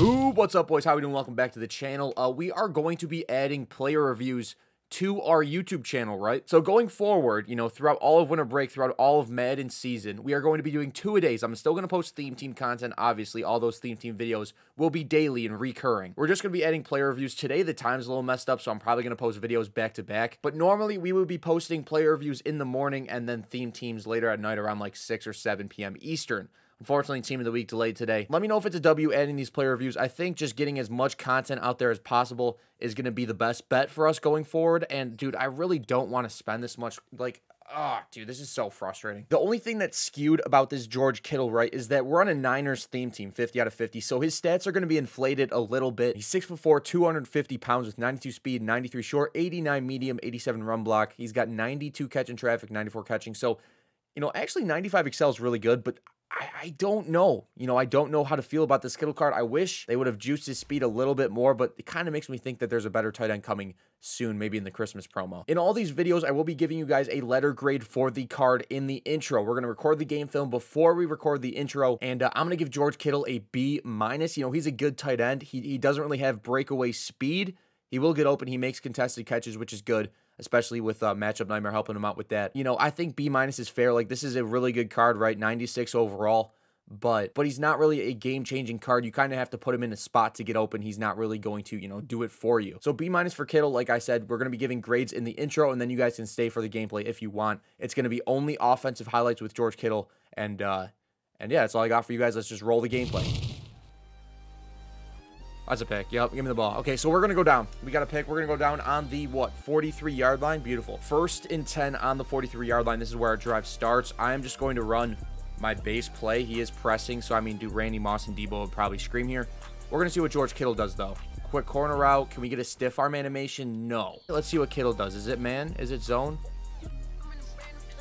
Ooh, what's up, boys? How we doing? Welcome back to the channel. Uh, we are going to be adding player reviews to our YouTube channel, right? So going forward, you know, throughout all of winter break, throughout all of Madden season, we are going to be doing two a days. I'm still going to post theme team content. Obviously, all those theme team videos will be daily and recurring. We're just going to be adding player reviews today. The time's a little messed up, so I'm probably going to post videos back to back. But normally we would be posting player reviews in the morning and then theme teams later at night around like 6 or 7 p.m. Eastern. Unfortunately, team of the week delayed today. Let me know if it's a W adding these player reviews. I think just getting as much content out there as possible is going to be the best bet for us going forward. And dude, I really don't want to spend this much. Like, Ah, oh, dude, this is so frustrating. The only thing that's skewed about this George Kittle, right, is that we're on a Niners theme team, 50 out of 50. So his stats are going to be inflated a little bit. He's 6'4, 250 pounds with 92 speed, 93 short, 89 medium, 87 run block. He's got 92 catching traffic, 94 catching. So, you know, actually 95 excel is really good, but I, I don't know. You know, I don't know how to feel about this Kittle card. I wish they would have juiced his speed a little bit more, but it kind of makes me think that there's a better tight end coming soon, maybe in the Christmas promo. In all these videos, I will be giving you guys a letter grade for the card in the intro. We're going to record the game film before we record the intro, and uh, I'm going to give George Kittle a B minus. You know, he's a good tight end. He, he doesn't really have breakaway speed. He will get open. He makes contested catches, which is good especially with uh, matchup nightmare helping him out with that. You know, I think B minus is fair. Like this is a really good card, right? 96 overall. But but he's not really a game changing card. You kind of have to put him in a spot to get open. He's not really going to you know do it for you. So B minus for Kittle. Like I said, we're going to be giving grades in the intro, and then you guys can stay for the gameplay if you want. It's going to be only offensive highlights with George Kittle, and uh, and yeah, that's all I got for you guys. Let's just roll the gameplay. That's a pick. Yep, give me the ball. Okay, so we're going to go down. We got a pick. We're going to go down on the, what, 43-yard line? Beautiful. First and 10 on the 43-yard line. This is where our drive starts. I am just going to run my base play. He is pressing, so I mean, do Randy Moss and Deebo would probably scream here. We're going to see what George Kittle does, though. Quick corner route. Can we get a stiff arm animation? No. Let's see what Kittle does. Is it man? Is it zone?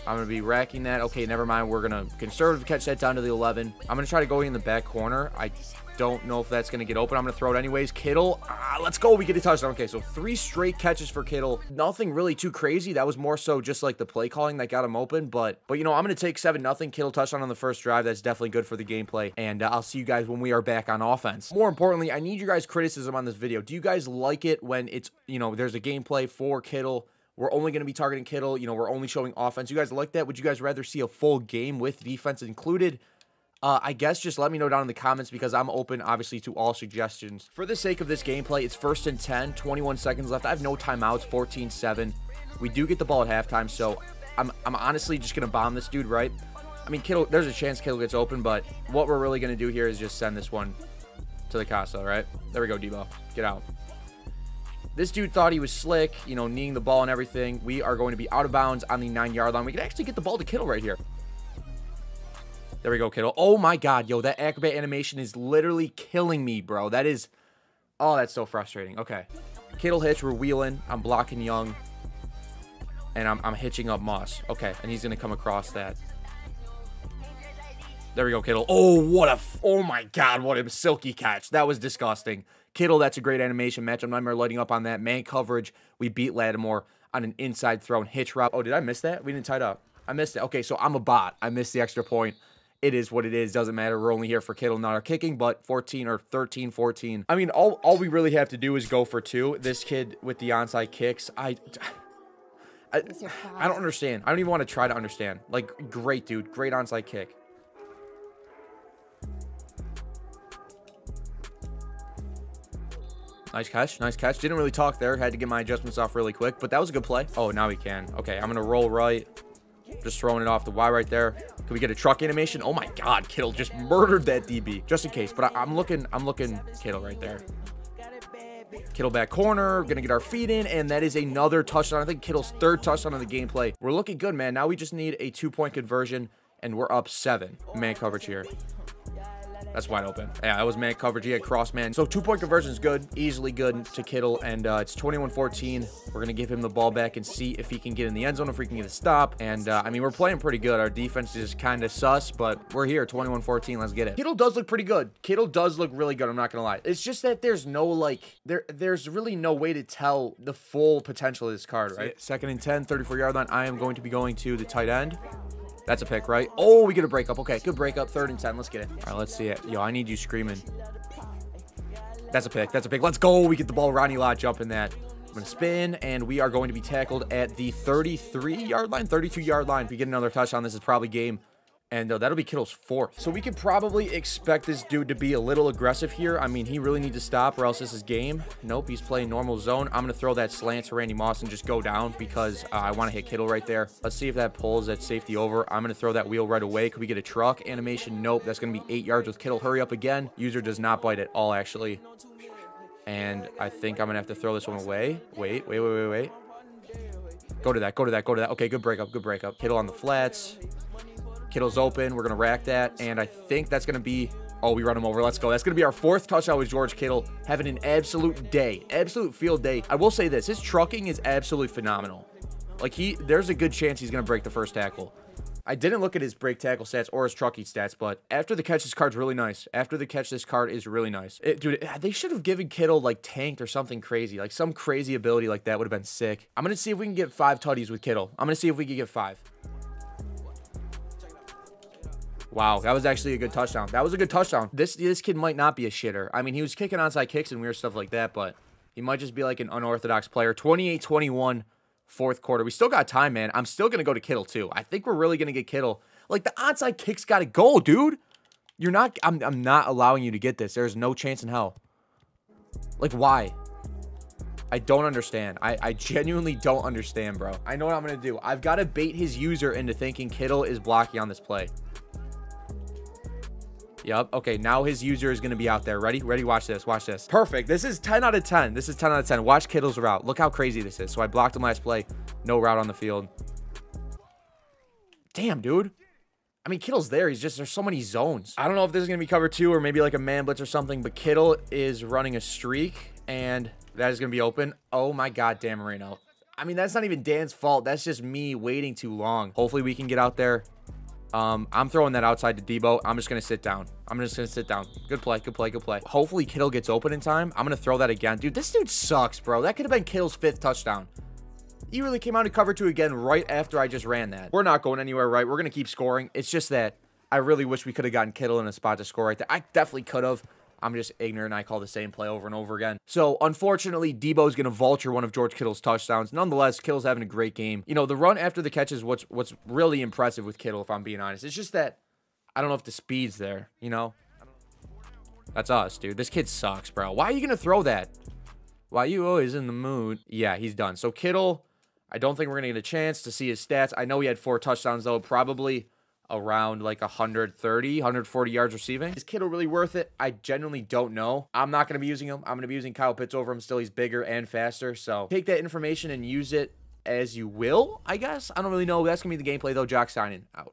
I'm going to be racking that. Okay, never mind. We're going to conservative catch that down to the 11. I'm going to try to go in the back corner. I don't know if that's going to get open. I'm going to throw it anyways. Kittle, ah, let's go. We get a touchdown. Okay, so three straight catches for Kittle. Nothing really too crazy. That was more so just like the play calling that got him open. But, but you know, I'm going to take 7 nothing. Kittle touchdown on the first drive. That's definitely good for the gameplay. And uh, I'll see you guys when we are back on offense. More importantly, I need you guys' criticism on this video. Do you guys like it when it's, you know, there's a gameplay for Kittle? We're only going to be targeting Kittle. You know, we're only showing offense. You guys like that? Would you guys rather see a full game with defense included? Uh, I guess just let me know down in the comments because I'm open, obviously, to all suggestions. For the sake of this gameplay, it's first and 10, 21 seconds left. I have no timeouts, 14-7. We do get the ball at halftime, so I'm, I'm honestly just going to bomb this dude, right? I mean, Kittle, there's a chance Kittle gets open, but what we're really going to do here is just send this one to the Casa, right? There we go, Deebo. Get out. This dude thought he was slick, you know, kneeing the ball and everything. We are going to be out of bounds on the nine-yard line. We can actually get the ball to Kittle right here. There we go, Kittle. Oh my god, yo, that acrobat animation is literally killing me, bro. That is... Oh, that's so frustrating. Okay. Kittle hitch, we're wheeling. I'm blocking Young. And I'm, I'm hitching up Moss. Okay, and he's going to come across that. There we go, Kittle. Oh, what a... oh my god, what a silky catch. That was disgusting. Kittle, that's a great animation. Matchup nightmare lighting up on that. Man coverage. We beat Lattimore on an inside throw and hitch route. Oh, did I miss that? We didn't tie it up. I missed it. Okay, so I'm a bot. I missed the extra point it is what it is. Doesn't matter. We're only here for Kittle, not our kicking, but 14 or 13, 14. I mean, all, all we really have to do is go for two. This kid with the onside kicks, I... I, I don't understand. I don't even want to try to understand. Like, great, dude. Great onside kick. Nice catch. Nice catch. Didn't really talk there. Had to get my adjustments off really quick, but that was a good play. Oh, now we can. Okay, I'm going to roll right. Just throwing it off the Y right there. Can we get a truck animation? Oh my God, Kittle just murdered that DB. Just in case, but I, am looking, I'm looking Kittle right there. Kittle back corner, gonna get our feet in, and that is another touchdown. I think Kittle's third touchdown of the gameplay. We're looking good, man. Now we just need a two-point conversion, and we're up seven. Man coverage here. That's wide open. Yeah, that was man coverage. He had cross man. So two-point conversion is good. Easily good to Kittle. And uh, it's 21-14. We're going to give him the ball back and see if he can get in the end zone, if we can get a stop. And, uh, I mean, we're playing pretty good. Our defense is kind of sus, but we're here. 21-14. Let's get it. Kittle does look pretty good. Kittle does look really good. I'm not going to lie. It's just that there's no, like, there, there's really no way to tell the full potential of this card, right? Second and 10, 34-yard line. I am going to be going to the tight end. That's a pick, right? Oh, we get a breakup. Okay, good breakup. Third and 10. Let's get it. All right, let's see it. Yo, I need you screaming. That's a pick. That's a pick. Let's go. We get the ball. Ronnie Lott jumping that. I'm going to spin, and we are going to be tackled at the 33-yard line, 32-yard line. If we get another touchdown, this is probably game and uh, that'll be Kittle's fourth. So we can probably expect this dude to be a little aggressive here. I mean, he really needs to stop or else this is game. Nope, he's playing normal zone. I'm going to throw that slant to Randy Moss and just go down because uh, I want to hit Kittle right there. Let's see if that pulls that safety over. I'm going to throw that wheel right away. Could we get a truck animation? Nope, that's going to be eight yards with Kittle. Hurry up again. User does not bite at all, actually. And I think I'm going to have to throw this one away. Wait, wait, wait, wait, wait. Go to that, go to that, go to that. Okay, good breakup, good breakup. Kittle on the flats. Kittle's open. We're going to rack that. And I think that's going to be... Oh, we run him over. Let's go. That's going to be our fourth touchdown with George Kittle having an absolute day. Absolute field day. I will say this. His trucking is absolutely phenomenal. Like, he, there's a good chance he's going to break the first tackle. I didn't look at his break tackle stats or his trucking stats, but after the catch, this card's really nice. After the catch, this card is really nice. It, dude, they should have given Kittle, like, tanked or something crazy. Like, some crazy ability like that would have been sick. I'm going to see if we can get five tutties with Kittle. I'm going to see if we can get five. Wow, that was actually a good touchdown. That was a good touchdown. This this kid might not be a shitter. I mean, he was kicking onside kicks and weird stuff like that, but he might just be like an unorthodox player. 28-21, fourth quarter. We still got time, man. I'm still going to go to Kittle, too. I think we're really going to get Kittle. Like, the onside kicks got to go, dude. You're not... I'm, I'm not allowing you to get this. There's no chance in hell. Like, why? I don't understand. I, I genuinely don't understand, bro. I know what I'm going to do. I've got to bait his user into thinking Kittle is blocking on this play. Yep. Okay, now his user is going to be out there. Ready? Ready? Watch this. Watch this. Perfect. This is 10 out of 10. This is 10 out of 10. Watch Kittle's route. Look how crazy this is. So I blocked him last play. No route on the field. Damn, dude. I mean, Kittle's there. He's just, there's so many zones. I don't know if this is going to be cover two or maybe like a man blitz or something, but Kittle is running a streak and that is going to be open. Oh my God, Dan Marino. I mean, that's not even Dan's fault. That's just me waiting too long. Hopefully we can get out there um, I'm throwing that outside to Deebo. I'm just going to sit down. I'm just going to sit down. Good play, good play, good play. Hopefully Kittle gets open in time. I'm going to throw that again. Dude, this dude sucks, bro. That could have been Kittle's fifth touchdown. He really came out to cover two again right after I just ran that. We're not going anywhere, right? We're going to keep scoring. It's just that I really wish we could have gotten Kittle in a spot to score right there. I definitely could have. I'm just ignorant. I call the same play over and over again. So, unfortunately, Deebo's going to vulture one of George Kittle's touchdowns. Nonetheless, Kittle's having a great game. You know, the run after the catch is what's what's really impressive with Kittle, if I'm being honest. It's just that I don't know if the speed's there, you know? That's us, dude. This kid sucks, bro. Why are you going to throw that? Why you always in the mood? Yeah, he's done. So, Kittle, I don't think we're going to get a chance to see his stats. I know he had four touchdowns, though. Probably around like 130, 140 yards receiving. Is Kittle really worth it? I genuinely don't know. I'm not going to be using him. I'm going to be using Kyle Pitts over him. Still, he's bigger and faster. So take that information and use it as you will, I guess. I don't really know. That's going to be the gameplay, though. Joc signing out.